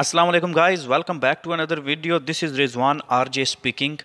السلام علیکم guys welcome back to another video this is Rizwan R J speaking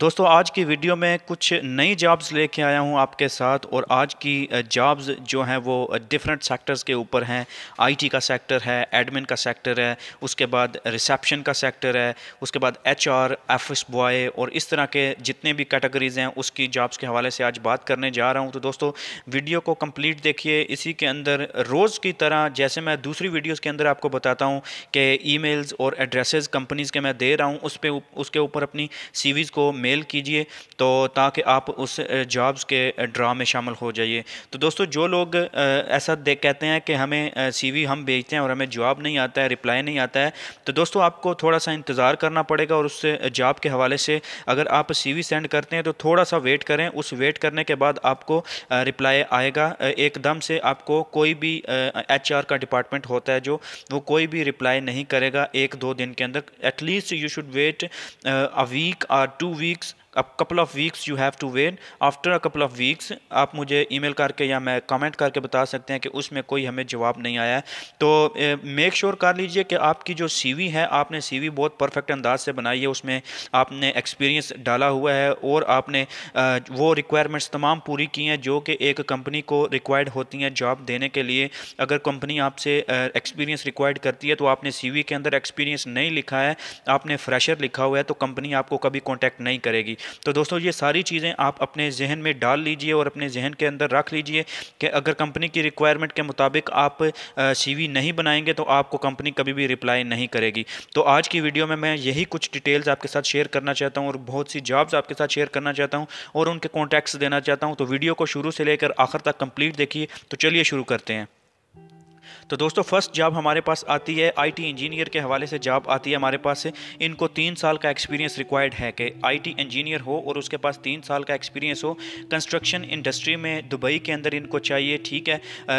دوستو، آج کی ویڈیو میں کچھ نئی جابز لے کے آیا ہوں آپ کے ساتھ اور آج کی جابز جو ہیں وہ ڈفرینٹ سیکٹرز کے اوپر ہیں. آئی ٹی کا سیکٹر ہے ایڈمن کا سیکٹر ہے، اس کے بعد ریسیپشن کا سیکٹر ہے، اس کے بعد ایچ آر ایفس بوائے اور اس طرح کے جتنے بھی کیٹیگریز ہیں، اس کی جابز کے حوالے سے آج بات کرنے جا رہا ہوں. تو دوستو ویڈیو کو کمپلیٹ دیکھیے. اسی کے اندر روز کی طرح، جیسے میں دوسری ویڈیوز کے اندر آپ کو بتاتا ہوں کہ ای میلز اور ایڈریسز کمپنیز کے میں دے رہا ہوں، اس پہ، اس کے اوپر اپنی سی ویز کو میل کیجیے تو تاکہ آپ اس جابز کے ڈرا میں شامل ہو جائیے۔ تو دوستو، جو لوگ ایسا دیکھ کہتے ہیں کہ ہمیں سی وی ہم بھیجتے ہیں اور ہمیں جواب نہیں آتا ہے رپلائی نہیں آتا ہے، تو دوستو آپ کو تھوڑا سا انتظار کرنا پڑے گا اور اس جاب کے حوالے سے اگر آپ سی وی سینڈ کرتے ہیں تو تھوڑا سا ویٹ کریں۔ اس ویٹ کرنے کے بعد آپ کو رپلائی آئے گا۔ ایک دم سے آپ کو کوئی بھی ایچ آر کا ڈپارٹمنٹ ہوتا ہے جو وہ کوئی بھی رپلائی نہیں کرے گا۔ ایک دو دن کے اندر. At least you should wait a week اور two weeks couple of weeks you have to wait after a couple of weeks آپ مجھے ای میل کر کے یا میں کامنٹ کر کے بتا سکتے ہیں کہ اس میں کوئی ہمیں جواب نہیں آیا ہے۔ تو میک شیور کر لیجیے کہ آپ کی جو سی وی ہے، آپ نے سی وی بہت پرفیکٹ انداز سے بنائی ہے۔ اس میں آپ نے ایکسپیرینس ڈالا ہوا ہے اور آپ نے وہ ریکوائرمنٹس تمام پوری کی ہیں جو کہ ایک کمپنی کو ریکوائرڈ ہوتی ہیں جاب دینے کے لیے۔ اگر کمپنی آپ سے ایکسپیرینس ریکوائرڈ کرتی ہے تو آپ نے سی وی کے اندر ایکسپیرینس نہیں لکھا ہے، آپ نے فریشر لکھا ہوا ہے تو کمپنی آپ کو کبھی کانٹیکٹ نہیں کرے گی۔ تو دوستو، یہ ساری چیزیں آپ اپنے ذہن میں ڈال لیجیے اور اپنے ذہن کے اندر رکھ لیجیے کہ اگر کمپنی کی ریکوائرمنٹ کے مطابق آپ سی وی نہیں بنائیں گے تو آپ کو کمپنی کبھی بھی رپلائی نہیں کرے گی۔ تو آج کی ویڈیو میں میں یہی کچھ ڈیٹیلز آپ کے ساتھ شیئر کرنا چاہتا ہوں اور بہت سی جابز آپ کے ساتھ شیئر کرنا چاہتا ہوں اور ان کے کانٹیکٹس دینا چاہتا ہوں۔ تو ویڈیو کو شروع سے لے کر آخر تک کمپلیٹ دیکھیے۔ تو چلیے شروع کرتے ہیں۔ تو دوستو فرسٹ جاب ہمارے پاس آتی ہے آئی ٹی انجینئر کے حوالے سے جاب آتی ہے ہمارے پاس. سے ان کو تین سال کا ایکسپیرینس ریکوائرڈ ہے کہ آئی ٹی انجینئر ہو اور اس کے پاس تین سال کا ایکسپیرینس ہو. کنسٹرکشن انڈسٹری میں دبئی کے اندر ان کو چاہیے، ٹھیک ہے.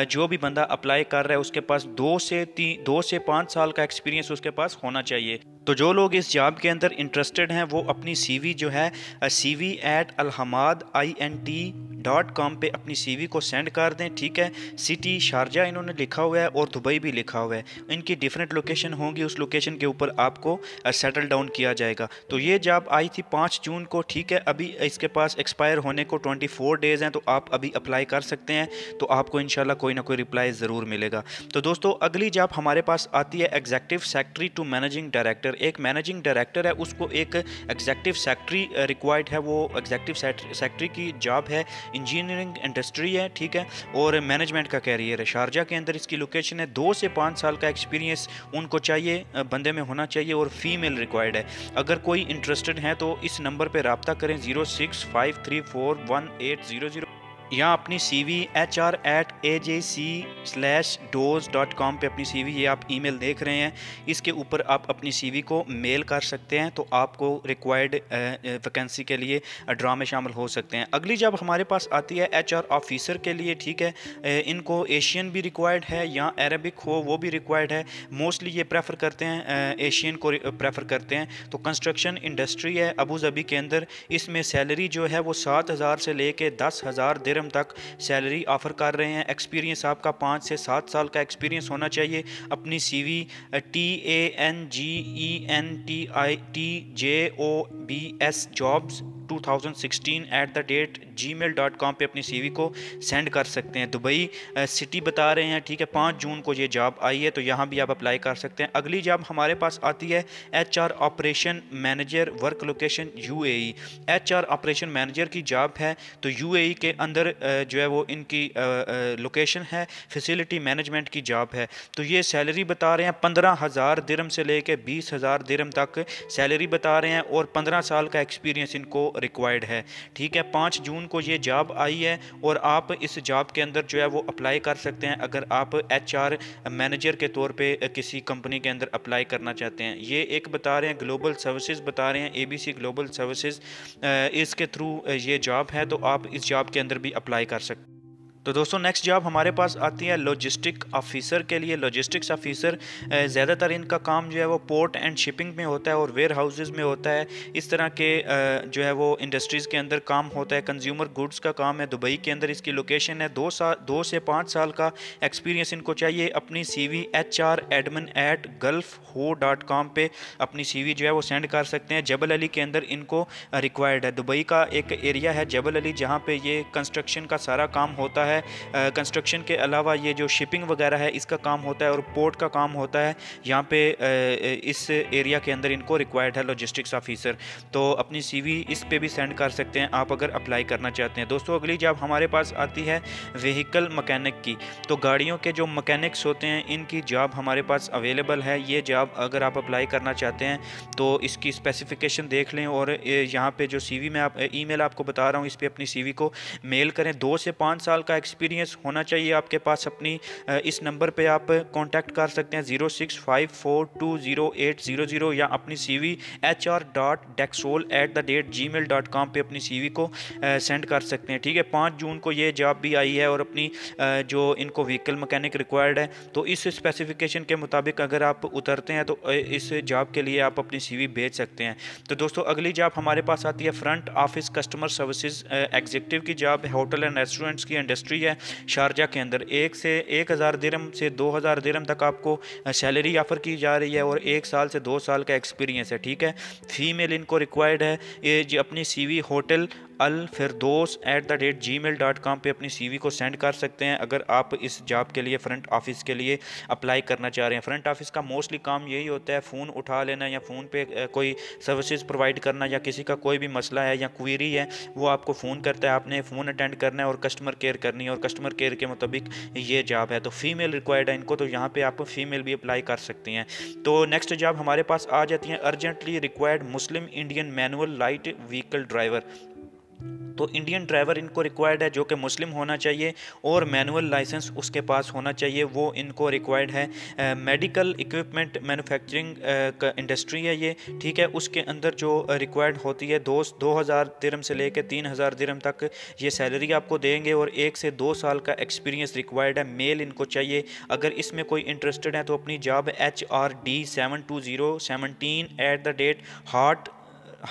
جو بھی بندہ اپلائی کر رہا ہے اس کے پاس دو سے تین دو سے پانچ سال کا ایکسپیرینس اس کے پاس ہونا چاہیے. تو جو لوگ اس جاب کے اندر انٹرسٹڈ ہیں، وہ اپنی سی وی جو ہے C V at Alhamad I N T dot com پہ اپنی سی وی کو سینڈ کر دیں، ٹھیک ہے. سٹی شارجہ انہوں نے لکھا ہوا ہے اور دبئی بھی لکھا ہوا ہے۔ ان کی ڈیفرنٹ لوکیشن ہوں گی، اس لوکیشن کے اوپر آپ کو سیٹل ڈاؤن کیا جائے گا۔ تو یہ جاب آئی تھی پانچ جون کو، ٹھیک ہے، ابھی اس کے پاس ایکسپائر ہونے کو ٹوئنٹی فور ڈیز ہیں، تو آپ ابھی اپلائی کر سکتے ہیں۔ تو آپ کو انشاءاللہ کوئی نہ کوئی رپلائی ضرور ملے گا۔ تو دوستو، اگلی جاب ہمارے پاس آتی ہے executive secretary to managing director ایک مینیجنگ ڈائریکٹر ہے، اس کو ایک ایگزیکٹو سیکٹری ریکوائرڈ ہے۔ وہ ایگزیکٹو سیکٹری کی جاب ہے۔ انجینئرنگ انڈسٹری ہے، ٹھیک ہے۔ اور مینجمنٹ کا کیریئر ہے۔ شارجہ کے اندر اس کی لوکیشن ہے، دو سے پانچ سال کا ایکسپیرینس ان کو چاہیے بندے میں ہونا چاہیے اور فیمیل ریکوائرڈ ہے۔ اگر کوئی انٹرسٹڈ ہیں تو اس نمبر پہ رابطہ کریں، zero six five three four one eight zero zero. یہاں اپنی C V H R at A J C slash dose dot com پہ اپنی سی وی یہ آپ ای میل دیکھ رہے ہیں۔ اس کے اوپر آپ اپنی سی وی کو میل کر سکتے ہیں تو آپ کو ریکوائرڈ ویکینسی کے لیے ڈرا میں شامل ہو سکتے ہیں۔ اگلی جب ہمارے پاس آتی ہے ایچ آر آفیسر کے لیے، ٹھیک ہے۔ ان کو ایشین بھی ریکوائرڈ ہے یا عربک ہو وہ بھی ریکوائرڈ ہے۔ موسٹلی یہ پریفر کرتے ہیں ایشین کو پریفر کرتے ہیں۔ تو کنسٹرکشن انڈسٹری ہے ابو ظبی کے اندر۔ اس میں سیلری جو ہے وہ سات ہزار سے لے کے دس ہزار درم تک سیلری آفر کر رہے ہیں۔ ایکسپیرینس آپ کا پانچ سے سات سال کا ایکسپیرینس ہونا چاہیے۔ اپنی C V T A N G E N T I T J O B S jobs two thousand sixteen at the rate Gmail dot com پہ اپنی سی وی کو سینڈ کر سکتے ہیں۔ دبئی سٹی بتا رہے ہیں، ٹھیک ہے، پانچ جون کو یہ جاب آئی ہے، تو یہاں بھی آپ اپلائی کر سکتے ہیں۔ اگلی جاب ہمارے پاس آتی ہے H R operation manager work location U A E H R operation manager کی جاب ہے، تو یو اے ای کے اندر جو ہے وہ ان کی لوکیشن ہے فیسیلٹی مینجمنٹ کی جاب ہے۔ تو یہ سیلری بتا رہے ہیں پندرہ ہزار درم سے لے کے بیس ہزار درم تک سیلری بتا رہے ہیں اور پندرہ سال کا ایکسپیرینس ان کو ریکوائرڈ ہے۔ ٹھیک ہے، پانچ جون کو یہ جاب آئی ہے اور آپ اس جاب کے اندر جو ہے وہ اپلائی کر سکتے ہیں۔ اگر آپ ایچ آر مینیجر کے طور پہ کسی کمپنی کے اندر اپلائی کرنا چاہتے ہیں۔ یہ ایک بتا رہے ہیں گلوبل سروسز بتا رہے ہیں۔ A B C global services اس کے تھرو یہ جاب ہے تو آپ اس جاب کے اندر بھی اپلائی کر سکتے تو دوستوں نیکسٹ جاب ہمارے پاس آتی ہے لوجسٹک آفیسر کے لیے. لوجسٹکس آفیسر زیادہ تر ان کا کام جو ہے وہ پورٹ اینڈ شپنگ میں ہوتا ہے اور ویئر ہاؤسز میں ہوتا ہے. اس طرح کے جو ہے وہ انڈسٹریز کے اندر کام ہوتا ہے. کنزیومر گڈس کا کام ہے. دبئی کے اندر اس کی لوکیشن ہے. دو سال دو سے پانچ سال کا ایکسپیرینس ان کو چاہیے. اپنی C V H R admin at Gulf who dot com پہ اپنی سی وی جو ہے وہ سینڈ کر سکتے ہیں. جبل علی کے اندر ان کو ریکوائرڈ ہے. دبئی کا ایک ایریا ہے جبل علی جہاں پہ یہ کنسٹرکشن کا سارا کام ہوتا ہے. ہے۔ کنسٹرکشن کے علاوہ یہ جو شپنگ وغیرہ ہے، اس کا کام ہوتا ہے اور پورٹ کا کام ہوتا ہے۔ یہاں پہ اس ایریا کے اندر ان کو ریکوائرڈ ہے لوجسٹکس آفیسر تو اپنی سی وی اس پہ بھی سینڈ کر سکتے ہیں، آپ اگر اپلائی کرنا چاہتے ہیں۔ دوستو، اگلی جاب ہمارے پاس آتی ہے ویہیکل مکینک کی۔ تو گاڑیوں کے جو مکینکس ہوتے ہیں، ان کی جاب ہمارے پاس اویلیبل ہے۔ یہ جاب اگر آپ اپلائی کرنا چاہتے ہیں، تو اس کی اسپیسیفکیشن دیکھ لیں اور یہاں پہ جو سی وی میں ای میل آپ کو بتا رہا ہوں، اس پہ اپنی سی وی کو میل کریں۔ دو سے پانچ سال کا ایکسپیرینس ہونا چاہیے آپ کے پاس اپنی اس نمبر پہ آپ کانٹیکٹ کر سکتے ہیں zero six five four two zero eight zero zero یا اپنی C V H R dot Dexol at the rate Gmail dot com پہ اپنی سی وی کو سینڈ کر سکتے ہیں۔ ٹھیک ہے، پانچ جون کو یہ جاب بھی آئی ہے اور اپنی جو ان کو وہیکل مکینک ریکوائرڈ ہے، تو اس اسپیسیفکیشن کے مطابق اگر آپ اترتے ہیں تو اس جاب کے لیے آپ اپنی سی وی بھیج سکتے ہیں۔ تو دوستو، اگلی جاب ہمارے پاس آتی ہے front office customer services executive کی جاب ہے، ہوٹل اینڈ ریسٹورنٹس کی انڈسٹری ہے، شارجہ کے اندر ایک سے ایک ہزار درم سے دو ہزار درم تک آپ کو سیلری آفر کی جا رہی ہے اور ایک سال سے دو سال کا ایکسپیرینس ہے، ٹھیک ہے۔ فیمیل ان کو ریکوائرڈ ہے، یہ جی اپنی C V hotel Alfirdous at the rate Gmail dot com پہ اپنی سی وی کو سینڈ کر سکتے ہیں۔ اگر آپ اس جاب کے لیے فرنٹ آفس کے لیے اپلائی کرنا چاہ رہے ہیں۔ فرنٹ آفس کا موسٹلی کام یہی ہوتا ہے فون اٹھا لینا یا فون پہ کوئی سروسز پرووائڈ کرنا یا کسی کا کوئی بھی مسئلہ ہے یا کوئری ہے، وہ آپ کو فون کرتا ہے۔ آپ نے فون اٹینڈ کرنا ہے اور کسٹمر کیئر کرنی ہے اور کسٹمر کیئر کے مطابق یہ جاب ہے۔ تو فیمیل ریکوائرڈ ہے ان کو، تو یہاں پہ آپ فیمیل بھی اپلائی کر سکتے ہیں۔ تو نیکسٹ جاب ہمارے پاس آ جاتی ہیں۔ Urgently required Muslim Indian manual light vehicle driver تو انڈین ڈرائیور ان کو ریکوائرڈ ہے جو کہ مسلم ہونا چاہیے اور مینول لائسنس اس کے پاس ہونا چاہیے، وہ ان کو ریکوائرڈ ہے۔ میڈیکل اکوپمنٹ مینوفیکچرنگ انڈسٹری ہے یہ، ٹھیک ہے؟ اس کے اندر جو ریکوائرڈ ہوتی ہے، دو دو ہزار درم سے لے کے تین ہزار درم تک یہ سیلری آپ کو دیں گے اور ایک سے دو سال کا ایکسپیرینس ریکوائرڈ ہے میل ان کو چاہیے۔ اگر اس میں کوئی انٹرسٹڈ ہے تو اپنی job H R D seven two zero seventeen at the rate heart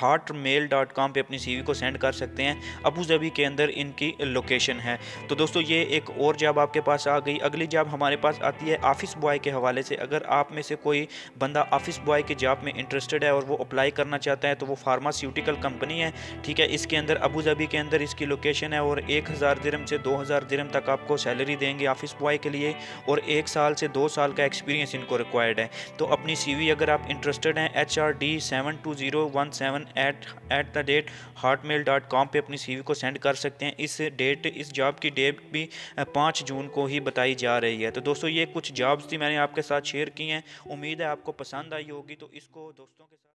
Hotmail dot com پہ اپنی سی وی کو سینڈ کر سکتے ہیں۔ ابو ظبی کے اندر ان کی لوکیشن ہے۔ تو دوستو، یہ ایک اور جاب آپ کے پاس آ گئی۔ اگلی جاب ہمارے پاس آتی ہے آفس بوائے کے حوالے سے۔ اگر آپ میں سے کوئی بندہ آفس بوائے کے جاب میں انٹرسٹڈ ہے اور وہ اپلائی کرنا چاہتا ہے تو وہ فارماسیوٹیکل کمپنی ہے۔ ٹھیک ہے، اس کے اندر ابو ظبی کے اندر اس کی لوکیشن ہے اور ایک ہزار درم سے دو ہزار درم تک آپ کو سیلری دیں گے آفس بوائے کے لیے اور ایک سال سے دو سال کا ایکسپیرینس ان کو ریکوائرڈ ہے۔ تو اپنی سی وی اگر آپ انٹرسٹڈ ہیں H R D seven two zero one seven eight at the rate Hotmail dot com پہ اپنی سی وی کو سینڈ کر سکتے ہیں۔ اس ڈیٹ اس جاب کی ڈیٹ بھی پانچ جون کو ہی بتائی جا رہی ہے۔ تو دوستو، یہ کچھ جابز تھی میں نے آپ کے ساتھ شیئر کی ہیں۔ امید ہے آپ کو پسند آئی ہوگی۔ تو اس کو دوستوں کے ساتھ